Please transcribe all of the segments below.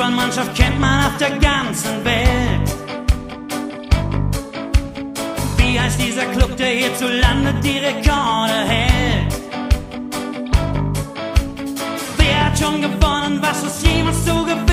Fußballmannschaft kennt man auf der ganzen Welt. Wie heißt dieser Club, der hierzulande die Rekorde hält? Wer hat schon gewonnen, was ist jemals zu gewinnen?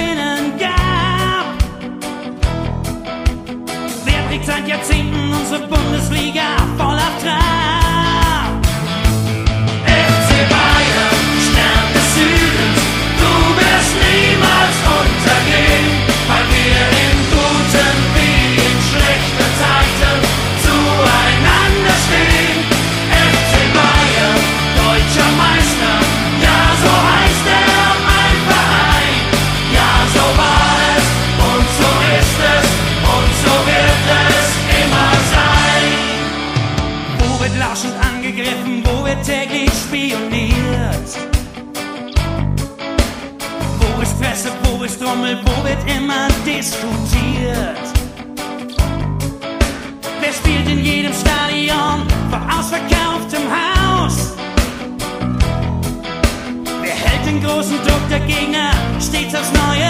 verginge, stets aufs Neue.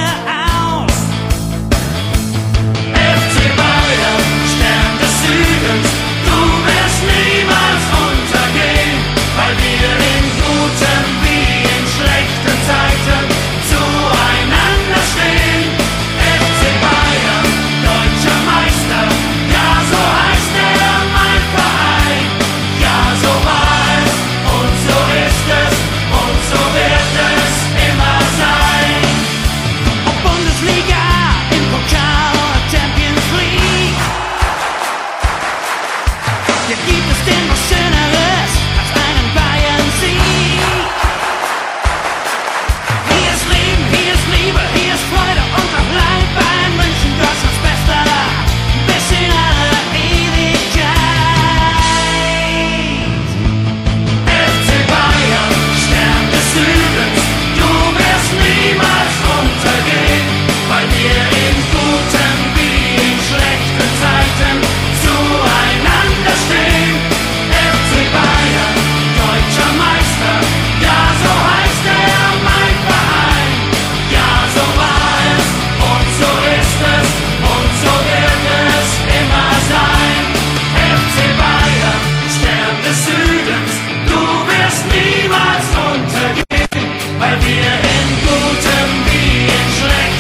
Mozambian slack.